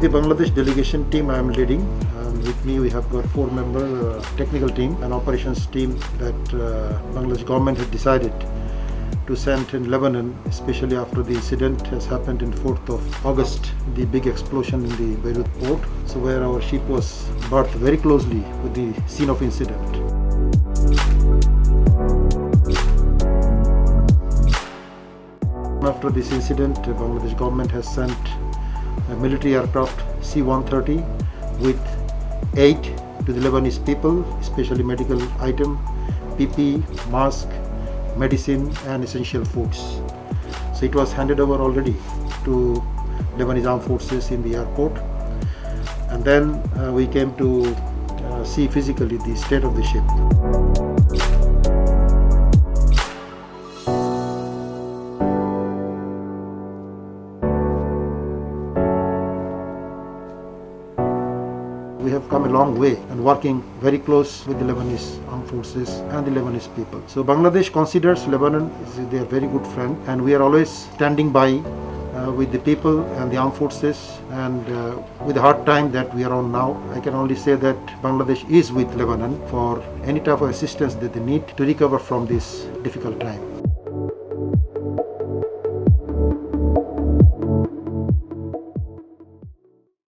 the Bangladesh delegation team I am leading. Um, with me we have got four member uh, technical team and operations team that uh, Bangladesh government has decided to send in Lebanon, especially after the incident has happened in 4th of August, the big explosion in the Beirut port, so where our ship was berthed very closely with the scene of incident. After this incident, Bangladesh government has sent military aircraft C-130 with aid to the Lebanese people, especially medical item, PP, mask, medicine and essential foods. So it was handed over already to Lebanese armed forces in the airport. And then uh, we came to uh, see physically the state of the ship. We have come a long way and working very close with the Lebanese armed forces and the Lebanese people. So Bangladesh considers Lebanon is their very good friend and we are always standing by uh, with the people and the armed forces and uh, with the hard time that we are on now, I can only say that Bangladesh is with Lebanon for any type of assistance that they need to recover from this difficult time.